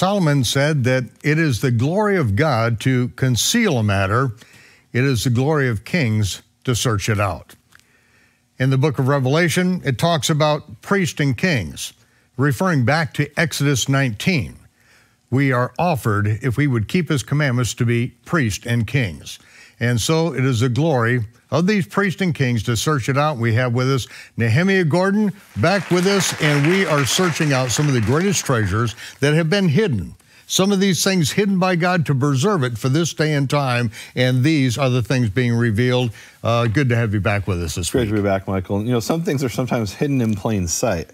Solomon said that it is the glory of God to conceal a matter, it is the glory of kings to search it out. In the book of Revelation, it talks about priests and kings, referring back to Exodus 19. We are offered, if we would keep his commandments, to be priests and kings. And so it is the glory of these priests and kings to search it out. We have with us Nehemiah Gordon back with us, and we are searching out some of the greatest treasures that have been hidden. Some of these things hidden by God to preserve it for this day and time, and these are the things being revealed. Uh, good to have you back with us this Great week. to be back, Michael. You know, some things are sometimes hidden in plain sight.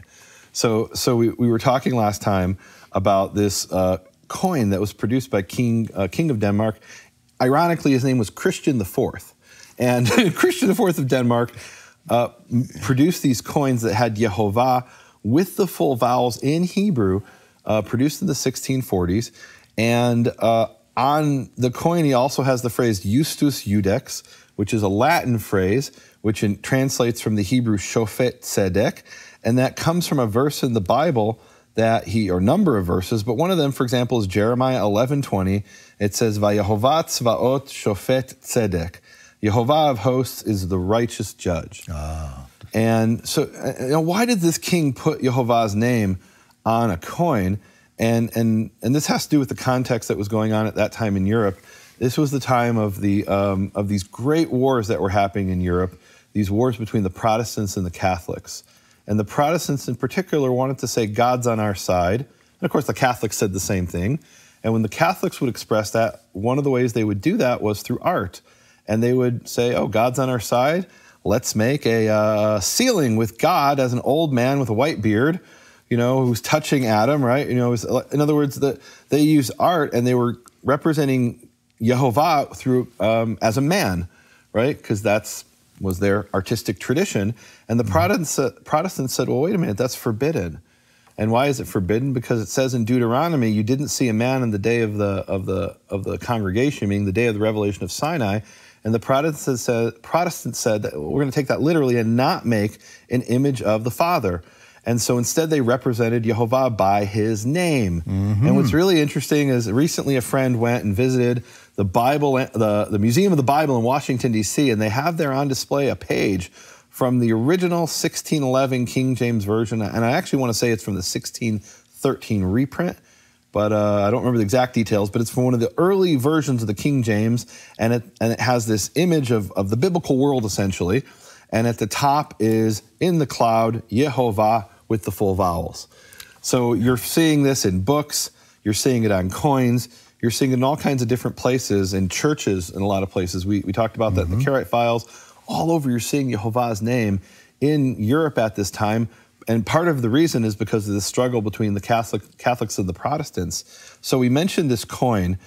So, so we, we were talking last time about this uh, coin that was produced by King uh, King of Denmark. Ironically, his name was Christian IV. And Christian IV of Denmark uh, produced these coins that had Yehovah with the full vowels in Hebrew, uh, produced in the 1640s. And uh, on the coin, he also has the phrase Justus Judex, which is a Latin phrase which in, translates from the Hebrew Shofet Tzedek. And that comes from a verse in the Bible that he, or number of verses, but one of them, for example, is Jeremiah 11:20. It says, "Vayehovah tzvaot shofet tzedek." Yehovah of hosts is the righteous judge. Ah. And so, you know, why did this king put Yehovah's name on a coin? And, and, and this has to do with the context that was going on at that time in Europe. This was the time of, the, um, of these great wars that were happening in Europe, these wars between the Protestants and the Catholics. And the Protestants in particular wanted to say, God's on our side. And of course, the Catholics said the same thing. And when the Catholics would express that, one of the ways they would do that was through art. And they would say, Oh, God's on our side. Let's make a uh, ceiling with God as an old man with a white beard, you know, who's touching Adam, right? You know, in other words, the, they use art and they were representing Yehovah through um, as a man, right? Because that's was their artistic tradition. And the hmm. Protestants, Protestants said, well, wait a minute, that's forbidden. And why is it forbidden? Because it says in Deuteronomy, you didn't see a man in the day of the of the of the congregation, meaning the day of the revelation of Sinai. And the Protestants said, Protestants said that we're going to take that literally and not make an image of the Father. And so instead, they represented Yehovah by his name. And what's really interesting is recently a friend went and visited the Bible, the, the Museum of the Bible in Washington, D.C., and they have there on display a page from the original 1611 King James Version. And I actually want to say it's from the 1613 reprint, but uh, I don't remember the exact details, but it's from one of the early versions of the King James, and it, and it has this image of, of the biblical world essentially. And at the top is in the cloud, Yehovah with the full vowels. So you're seeing this in books, you're seeing it on coins, you're seeing it in all kinds of different places, in churches, in a lot of places. We, we talked about that in the Karaite files. All over, you're seeing Yehovah's name in Europe at this time. And part of the reason is because of the struggle between the Catholic, Catholics and the Protestants. So we mentioned this coin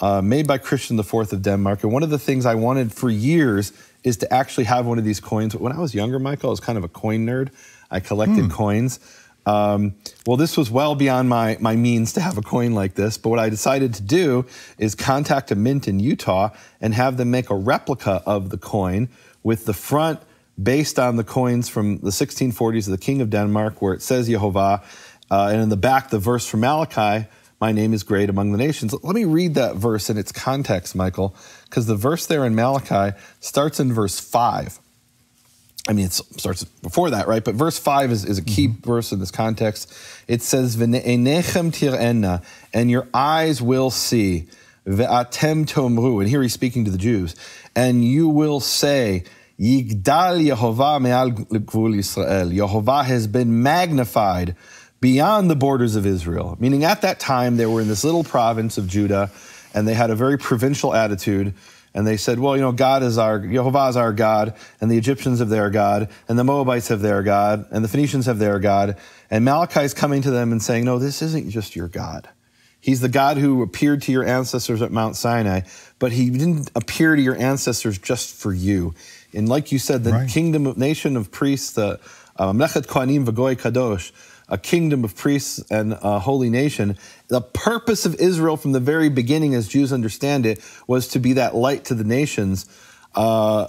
uh, made by Christian IV of Denmark. And one of the things I wanted for years is to actually have one of these coins. When I was younger, Michael, I was kind of a coin nerd. I collected coins. Um, well, this was well beyond my, my means to have a coin like this, but what I decided to do is contact a mint in Utah and have them make a replica of the coin with the front based on the coins from the 1640s of the King of Denmark, where it says Yehovah, uh, and in the back, the verse from Malachi, my name is great among the nations. Let me read that verse in its context, Michael, because the verse there in Malachi starts in verse 5. I mean, it starts before that, right? But verse 5 is, is a key Mm-hmm. verse in this context. It says, tir'enna, and your eyes will see, ve'atem tomru, and here he's speaking to the Jews, and you will say, Yigdal Yehovah me'al gvul Yisrael. Yehovah has been magnified beyond the borders of Israel. Meaning at that time, they were in this little province of Judah, and they had a very provincial attitude. And they said, well, you know, God is our, Jehovah is our God, and the Egyptians have their God, and the Moabites have their God, and the Phoenicians have their God. And Malachi is coming to them and saying, no, this isn't just your God. He's the God who appeared to your ancestors at Mount Sinai, but he didn't appear to your ancestors just for you. And like you said, the Right. kingdom, of nation of priests, the uh, Kohanim V'goy Kadosh, a kingdom of priests and a holy nation. The purpose of Israel from the very beginning, as Jews understand it, was to be that light to the nations. uh,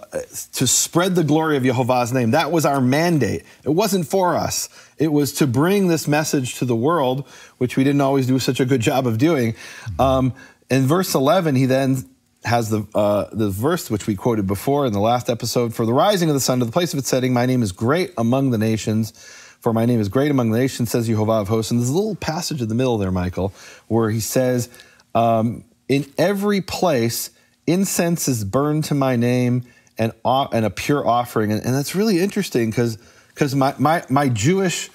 to spread the glory of Jehovah's name. That was our mandate. It wasn't for us. It was to bring this message to the world, which we didn't always do such a good job of doing. Um, in verse 11, he then has the uh, the verse which we quoted before in the last episode. For the rising of the sun to the place of its setting, my name is great among the nations. For my name is great among the nations, says Jehovah of hosts. And there's a little passage in the middle there, Michael, where he says, um, "In every place, incense is burned to my name, and and a pure offering." And, and that's really interesting because because my, my my Jewish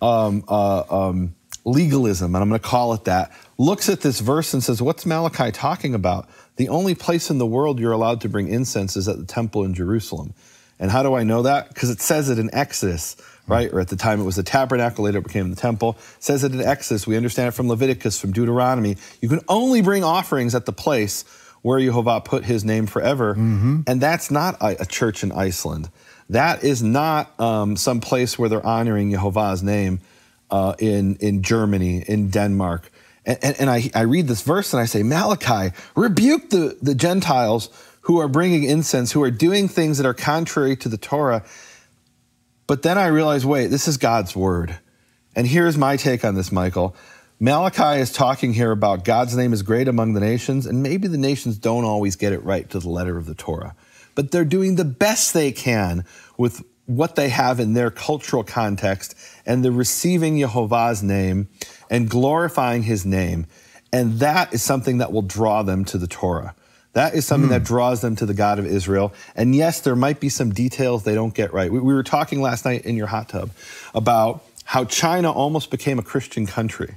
um, uh, um, legalism, and I'm going to call it that, looks at this verse and says, "What's Malachi talking about?" The only place in the world you're allowed to bring incense is at the temple in Jerusalem. And how do I know that? Because it says it in Exodus, right? Or at the time it was the tabernacle, later it became the temple. It says it in Exodus. We understand it from Leviticus, from Deuteronomy. You can only bring offerings at the place where Jehovah put his name forever. Mm-hmm. And that's not a, church in Iceland. That is not um, some place where they're honoring Jehovah's name uh, in, in Germany, in Denmark, and, and, and I, I read this verse and I say, Malachi, rebuke the, the Gentiles who are bringing incense, who are doing things that are contrary to the Torah. But then I realize, wait, this is God's word. And here's my take on this, Michael. Malachi is talking here about God's name is great among the nations, and maybe the nations don't always get it right to the letter of the Torah, but they're doing the best they can with what they have in their cultural context, and they're receiving Jehovah's name and glorifying his name. And that is something that will draw them to the Torah. That is something mm. that hmm. draws them to the God of Israel. And yes, there might be some details they don't get right. We, we, were talking last night in your hot tub about how China almost became a Christian country.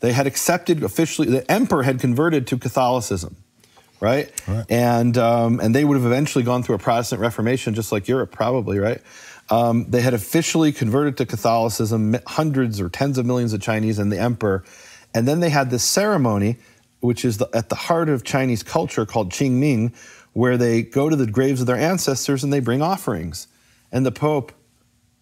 They had accepted officially, the emperor had converted to Catholicism, right? right. And, um, and they would have eventually gone through a Protestant Reformation, just like Europe, probably, right? Um, they had officially converted to Catholicism, hundreds or tens of millions of Chinese and the emperor. And then they had this ceremony, which is the, at the heart of Chinese culture called Qingming, where they go to the graves of their ancestors and they bring offerings. And the Pope,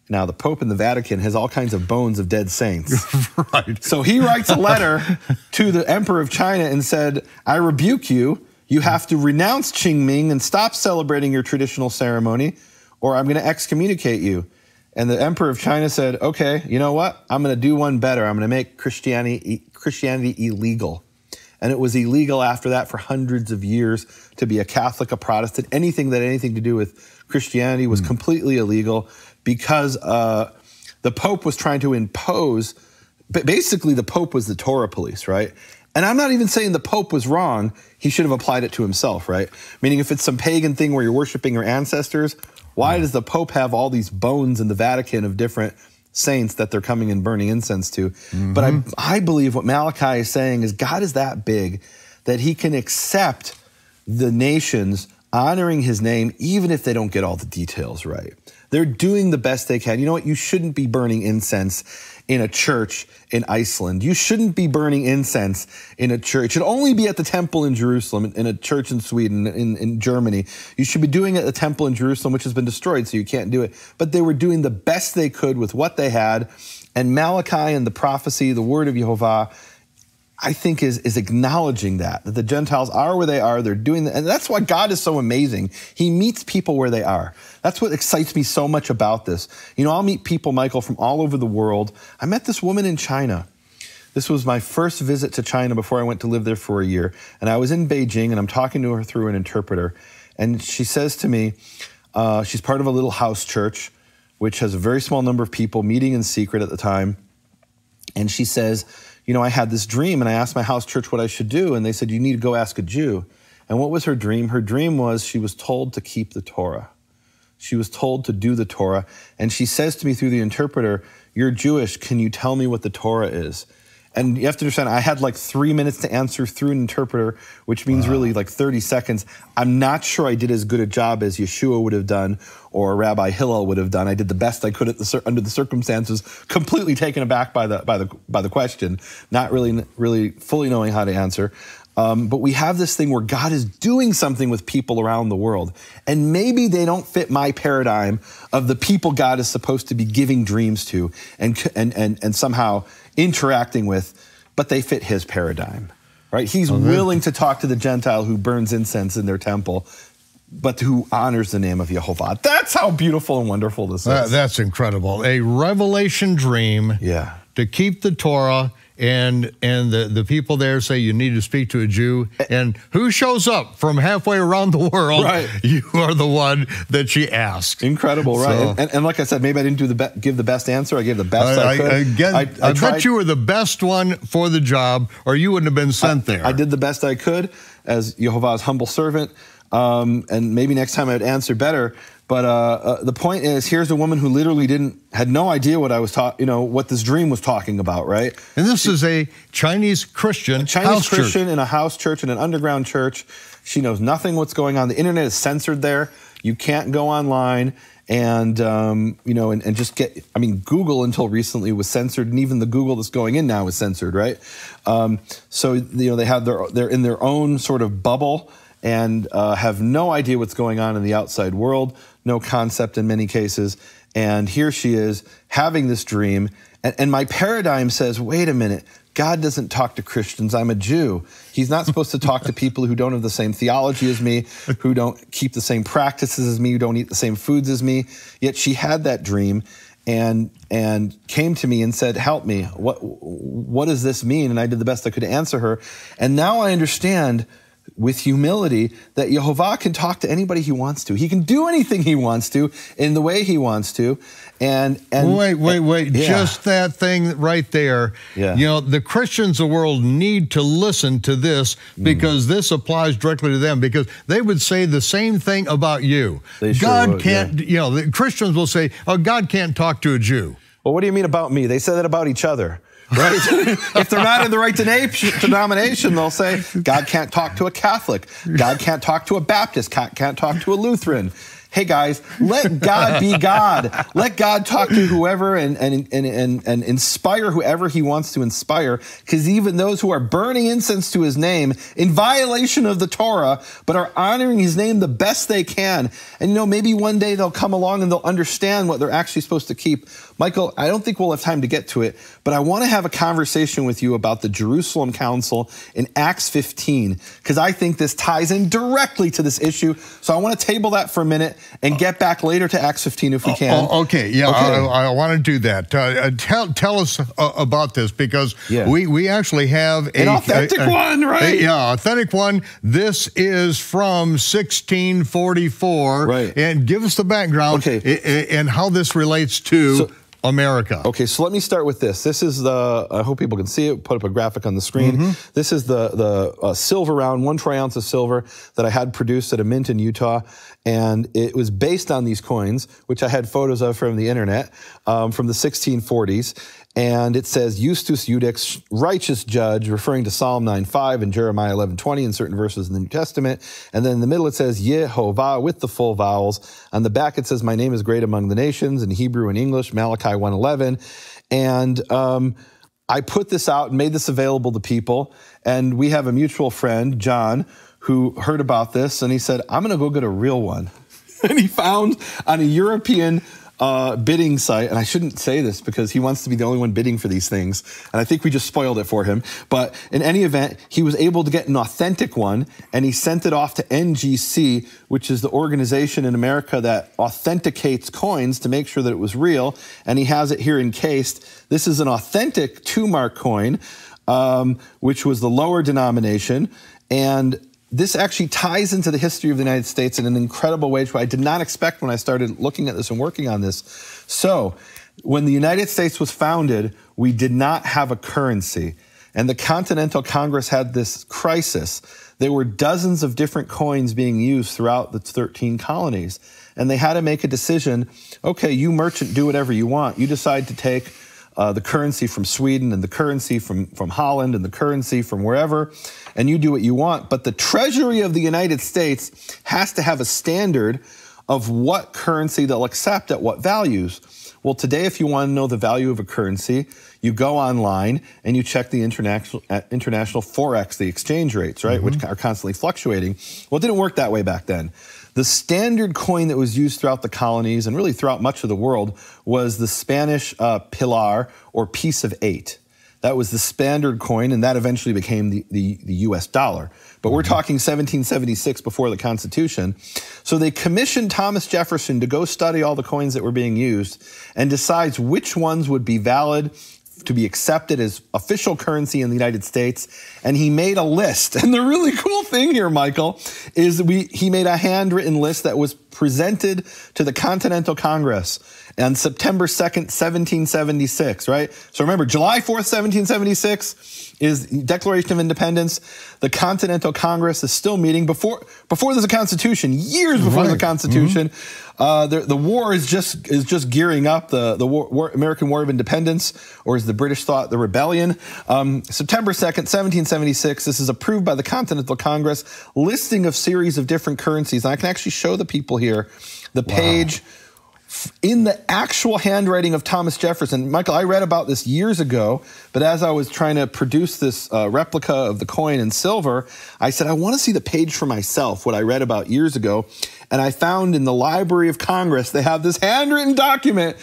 now the Pope in the Vatican has all kinds of bones of dead saints. right. So he writes a letter to the Emperor of China and said, I rebuke you. You have to renounce Qingming and stop celebrating your traditional ceremony or I'm going to excommunicate you. And the emperor of China said, okay, you know what? I'm going to do one better. I'm going to make Christianity, Christianity illegal. And it was illegal after that for hundreds of years to be a Catholic, a Protestant, anything that had anything to do with Christianity was mm. completely illegal because uh, the Pope was trying to impose, basically, the Pope was the Torah police, right? And I'm not even saying the Pope was wrong. He should have applied it to himself, right? Meaning, if it's some pagan thing where you're worshiping your ancestors, why does the Pope have all these bones in the Vatican of different saints that they're coming and burning incense to? Mm-hmm. But I, I believe what Malachi is saying is God is that big that he can accept the nations honoring his name, even if they don't get all the details right. They're doing the best they can. You know what? You shouldn't be burning incense in a church in Iceland. You shouldn't be burning incense in a church. It should only be at the temple in Jerusalem, in a church in Sweden, in, in Germany. You should be doing it at the temple in Jerusalem, which has been destroyed, so you can't do it. But they were doing the best they could with what they had. And Malachi and the prophecy, the word of Jehovah, I think is, is acknowledging that, that the Gentiles are where they are, they're doing that. And that's why God is so amazing. He meets people where they are. That's what excites me so much about this. You know, I'll meet people, Michael, from all over the world. I met this woman in China. This was my first visit to China before I went to live there for a year. And I was in Beijing and I'm talking to her through an interpreter. And she says to me, uh, she's part of a little house church, which has a very small number of people meeting in secret at the time. And she says, you know, I had this dream and I asked my house church what I should do. And they said, you need to go ask a Jew. And what was her dream? Her dream was she was told to keep the Torah. She was told to do the Torah. And she says to me through the interpreter, You're Jewish. Can you tell me what the Torah is? And you have to understand, I had like three minutes to answer through an interpreter, which means wow. really like 30 seconds. I'm not sure I did as good a job as Yeshua would have done or Rabbi Hillel would have done. I did the best I could at the, under the circumstances, completely taken aback by the, by the, by the question, not really, really fully knowing how to answer. Um, but we have this thing where God is doing something with people around the world. And maybe they don't fit my paradigm of the people God is supposed to be giving dreams to and, and, and, and somehow interacting with, but they fit his paradigm, right? He's willing to talk to the Gentile who burns incense in their temple but who honors the name of Yehovah. That's how beautiful and wonderful this Uh, is. that's incredible. A revelation dream yeah. to keep the Torah. And and the, the people there say you need to speak to a Jew. And who shows up from halfway around the world? Right. You are the one that she asked. Incredible, right? So- and, and, like I said, maybe I didn't do the be- give the best answer. I gave the best I, I, could. I, again, I, bet tried- you were the best one for the job, or you wouldn't have been sent there. I did the best I could as Jehovah's humble servant, um, and maybe next time I'd answer better. But uh, uh, the point is, here's a woman who literally didn't had no idea what I was talking, you know, what this dream was talking about, right? And this is a Chinese Christian Chinese house church. Christian in a house church in an underground church. She knows nothing what's going on. The internet is censored there. You can't go online and um, you know and, and just get. I mean, Google until recently was censored, and even the Google that's going in now is censored, right? Um, so you know they have their they're in their own sort of bubble and uh, have no idea what's going on in the outside world, no concept in many cases. And here she is having this dream. And, and my paradigm says, wait a minute, God doesn't talk to Christians. I'm a Jew. He's not supposed to talk to people who don't have the same theology as me, who don't keep the same practices as me, who don't eat the same foods as me. Yet she had that dream and and came to me and said, "Help me. What what does this mean?" And I did the best I could to answer her. And now I understand with humility that Jehovah can talk to anybody he wants to. He can do anything he wants to in the way he wants to. And and Wait, wait, wait. Yeah. Just that thing right there. Yeah. You know, the Christians of the world need to listen to this Mm. because this applies directly to them because they would say the same thing about you. They sure God would, can't, you know, the Christians will say, oh, God can't talk to a Jew. Well, what do you mean about me? They say that about each other. Right? if they're not in the right denomination, they'll say God can't talk to a Catholic. God can't talk to a Baptist. God can't talk to a Lutheran. Hey guys, let God be God. Let God talk to whoever and and and and, and inspire whoever He wants to inspire. Because even those who are burning incense to His name in violation of the Torah, but are honoring His name the best they can, and you know maybe one day they'll come along and they'll understand what they're actually supposed to keep. Michael, I don't think we'll have time to get to it, but I want to have a conversation with you about the Jerusalem Council in Acts 15, because I think this ties in directly to this issue. So I want to table that for a minute and get back later to Acts 15 if we can. Oh, okay, yeah, Okay. I, I want to do that. Uh, uh, tell tell us uh, about this because Yeah. we we actually have a, An authentic a- a- one, right? yeah, authentic one. This is from 1644. Right. And give us the background Okay. and how this relates to So- America. Okay, so let me start with this. This is the. I hope people can see it. Put up a graphic on the screen. This is the the uh, silver round, one troy ounce of silver that I had produced at a mint in Utah, and it was based on these coins, which I had photos of from the internet um, from the 1640s. And it says Justus Judex, righteous judge, referring to Psalm 9:5 and Jeremiah 11:20 and certain verses in the New Testament. And then in the middle it says Yehovah with the full vowels. On the back it says, "My name is great among the nations" in Hebrew and English, Malachi 1:11. And um, I put this out and made this available to people. And we have a mutual friend, John, who heard about this and he said, "I'm going to go get a real one." and he found on a European uh, bidding site, and I shouldn't say this because he wants to be the only one bidding for these things, and I think we just spoiled it for him. But in any event, he was able to get an authentic one, and he sent it off to NGC, which is the organization in America that authenticates coins to make sure that it was real, and he has it here encased. This is an authentic two mark coin, um, which was the lower denomination, and this actually ties into the history of the United States in an incredible way, which I did not expect when I started looking at this and working on this. So, when the United States was founded, we did not have a currency. And the Continental Congress had this crisis. There were dozens of different coins being used throughout the 13 colonies. And they had to make a decision okay, you merchant, do whatever you want. You decide to take uh, the currency from Sweden and the currency from, from Holland and the currency from wherever, and you do what you want. But the Treasury of the United States has to have a standard of what currency they'll accept at what values. Well, today, if you want to know the value of a currency, you go online and you check the international uh, international forex, the exchange rates, right, which are constantly fluctuating. Well, it didn't work that way back then. The standard coin that was used throughout the colonies and really throughout much of the world was the Spanish uh, pilar or piece of eight. That was the standard coin, and that eventually became the, the, the US dollar. But we're talking 1776 before the Constitution. So they commissioned Thomas Jefferson to go study all the coins that were being used and decides which ones would be valid to be accepted as official currency in the United States. And he made a list. And the really cool thing here, Michael, is we he made a handwritten list that was presented to the Continental Congress on September 2nd, 1776, right? So remember, July 4th, 1776 is Declaration of Independence. The Continental Congress is still meeting before before there's a constitution, years before right. the Constitution. Mm-hmm. Uh, the, the war is just is just gearing up. The the war, war, American War of Independence, or as the British thought, the rebellion. Um, September 2nd, 1776. This is approved by the Continental Congress, listing of series of different currencies. And I can actually show the people here the wow. page in the actual handwriting of Thomas Jefferson. Michael, I read about this years ago, but as I was trying to produce this uh, replica of the coin in silver, I said, I want to see the page for myself, what I read about years ago. And I found in the Library of Congress, they have this handwritten document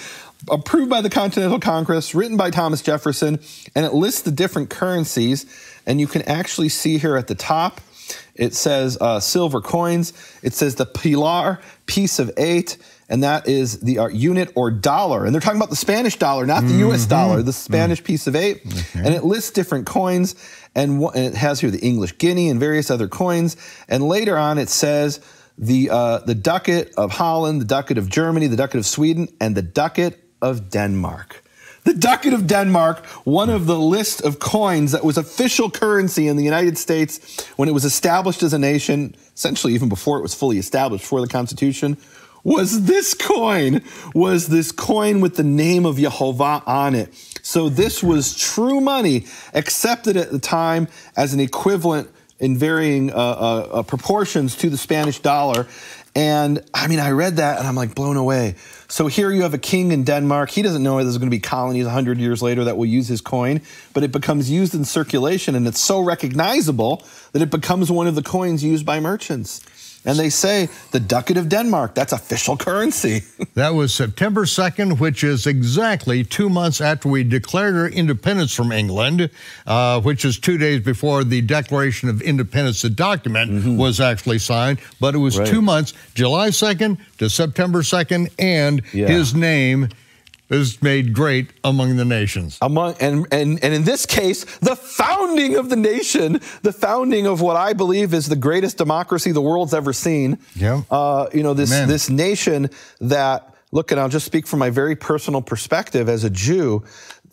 approved by the Continental Congress, written by Thomas Jefferson, and it lists the different currencies. And you can actually see here at the top, it says uh, silver coins. It says the pilar, piece of eight and that is the uh, unit or dollar. And they're talking about the Spanish dollar, not the mm-hmm. US dollar, the Spanish mm-hmm. piece of eight. Okay. And it lists different coins, and, and, it has here the English guinea and various other coins. And later on, it says the, uh, the ducat of Holland, the ducat of Germany, the ducat of Sweden, and the ducat of Denmark. The ducat of Denmark, one of the list of coins that was official currency in the United States when it was established as a nation, essentially even before it was fully established, before the Constitution, was this coin, was this coin with the name of Jehovah on it. So this was true money accepted at the time as an equivalent in varying uh, uh, uh, proportions to the Spanish dollar. And I mean, I read that and I'm like blown away. So here you have a king in Denmark. He doesn't know there's going to be colonies 100 years later that will use his coin, but it becomes used in circulation and it's so recognizable that it becomes one of the coins used by merchants. And they say the ducat of Denmark, that's official currency. that was September 2nd, which is exactly two months after we declared our independence from England, uh, which is two days before the Declaration of Independence, the document, mm-hmm. was actually signed. But it was right. two months, July 2nd to September 2nd, and yeah. his name is made great among the nations. Among and, and and in this case, the founding of the nation, the founding of what I believe is the greatest democracy the world's ever seen. Yeah. Uh, you know this Amen. this nation that look, and I'll just speak from my very personal perspective as a Jew.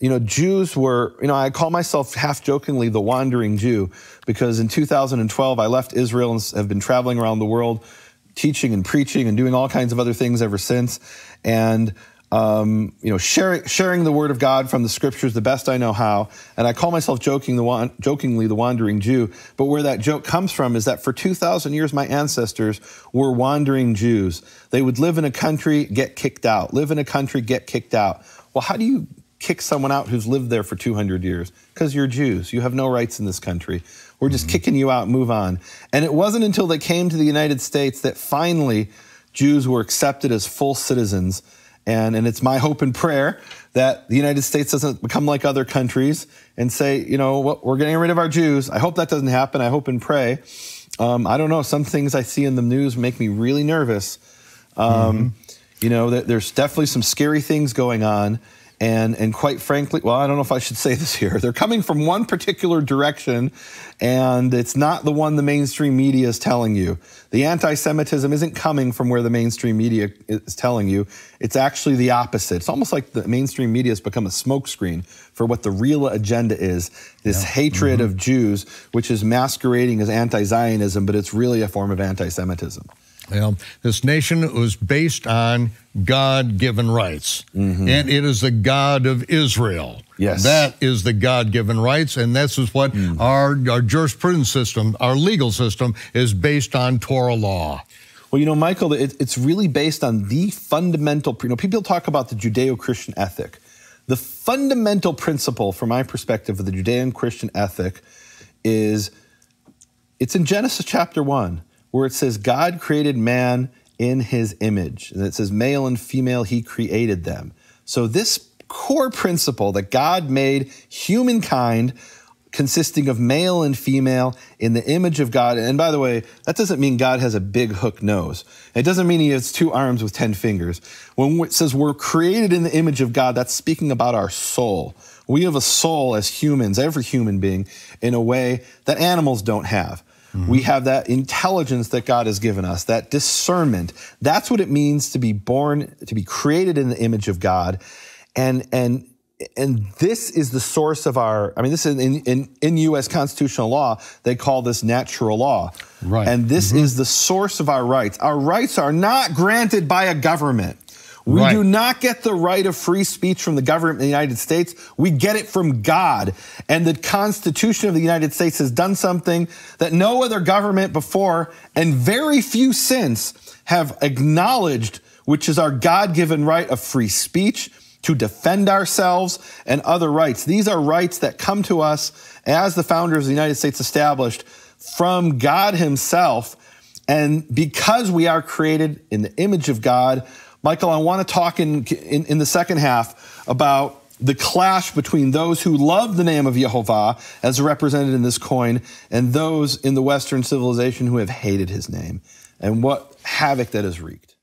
You know, Jews were, you know, I call myself half jokingly the wandering Jew because in 2012 I left Israel and have been traveling around the world teaching and preaching and doing all kinds of other things ever since. And um, you know, sharing, sharing the word of God from the scriptures the best I know how. And I call myself joking the, jokingly the wandering Jew. But where that joke comes from is that for 2,000 years, my ancestors were wandering Jews. They would live in a country, get kicked out, live in a country, get kicked out. Well, how do you kick someone out who's lived there for 200 years? Because you're Jews. You have no rights in this country. We're just mm-hmm. kicking you out, move on. And it wasn't until they came to the United States that finally Jews were accepted as full citizens and, and it's my hope and prayer that the United States doesn't become like other countries and say, you know, what, we're getting rid of our Jews. I hope that doesn't happen. I hope and pray. Um, I don't know. Some things I see in the news make me really nervous. Um, mm-hmm. You know, there's definitely some scary things going on. And, and quite frankly, well, I don't know if I should say this here. They're coming from one particular direction, and it's not the one the mainstream media is telling you. The anti Semitism isn't coming from where the mainstream media is telling you. It's actually the opposite. It's almost like the mainstream media has become a smokescreen for what the real agenda is this yeah. hatred mm-hmm. of Jews, which is masquerading as anti Zionism, but it's really a form of anti Semitism. Well, this nation was based on God given rights, mm-hmm. and it is the God of Israel. Yes. That is the God given rights, and this is what mm. our, our jurisprudence system, our legal system, is based on Torah law. Well, you know, Michael, it, it's really based on the fundamental, you know, people talk about the Judeo Christian ethic. The fundamental principle, from my perspective, of the Judeo Christian ethic is it's in Genesis chapter 1 where it says God created man in his image. And it says male and female, he created them. So this core principle that God made humankind consisting of male and female in the image of God. And by the way, that doesn't mean God has a big hook nose. It doesn't mean he has two arms with 10 fingers. When it says we're created in the image of God, that's speaking about our soul. We have a soul as humans, every human being, in a way that animals don't have. Mm-hmm. We have that intelligence that God has given us, that discernment. That's what it means to be born, to be created in the image of God. And, and and this is the source of our i mean this is in, in, in us constitutional law they call this natural law right and this mm-hmm. is the source of our rights our rights are not granted by a government we right. do not get the right of free speech from the government of the United States. We get it from God. And the Constitution of the United States has done something that no other government before and very few since have acknowledged, which is our God given right of free speech to defend ourselves and other rights. These are rights that come to us as the founders of the United States established from God Himself. And because we are created in the image of God, Michael, I want to talk in, in, in the second half about the clash between those who love the name of Jehovah, as represented in this coin, and those in the Western civilization who have hated his name, and what havoc that has wreaked.